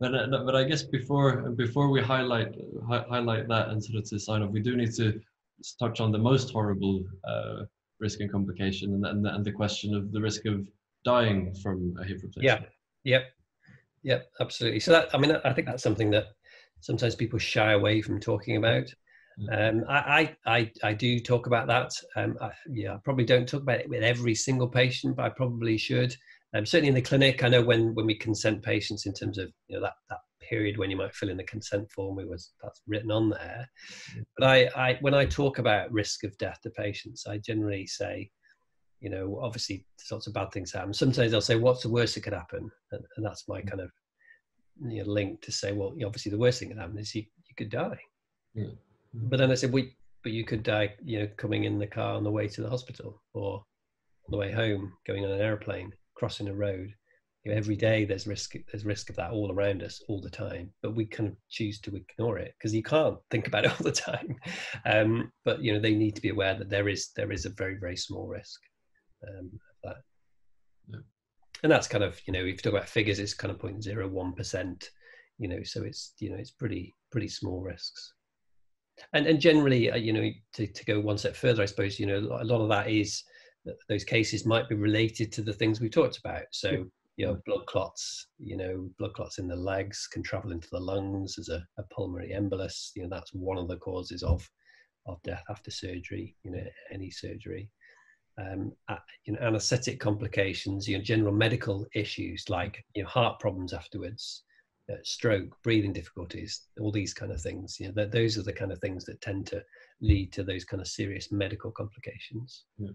but uh, but I guess before before we highlight hi, highlight that and sort of to sign off, we do need to touch on the most horrible uh, risk and complication, and, and and the question of the risk of dying from a hip replacement. Yeah. Yep. Yep. Absolutely. So that I mean, I think that's something that sometimes people shy away from talking about. Um, I, I, I do talk about that. Um, I, yeah, I probably don't talk about it with every single patient, but I probably should. Um, certainly in the clinic, I know when, when we consent patients in terms of you know that, that period when you might fill in the consent form, it was that's written on there. But I, I when I talk about risk of death to patients, I generally say, you know, obviously lots of bad things happen. Sometimes I'll say, what's the worst that could happen, and, and that's my kind of you know, link to say, well, obviously the worst thing that happen is you, you could die. Yeah. But then I said, we, but you could die, you know, coming in the car on the way to the hospital or on the way home, going on an airplane, crossing a road. You know, every day there's risk. There's risk of that all around us, all the time. But we kind of choose to ignore it because you can't think about it all the time. Um, but you know, they need to be aware that there is there is a very very small risk um, of that. Yeah. And that's kind of you know, if you talk about figures, it's kind of 0.01 percent. You know, so it's you know, it's pretty pretty small risks and and generally uh, you know to, to go one step further i suppose you know a lot of that is those cases might be related to the things we've talked about so you know blood clots you know blood clots in the legs can travel into the lungs as a, a pulmonary embolus you know that's one of the causes of of death after surgery you know any surgery um, uh, you know anesthetic complications you know general medical issues like you know heart problems afterwards uh, stroke, breathing difficulties, all these kind of things. You know, that those are the kind of things that tend to lead to those kind of serious medical complications. Yeah.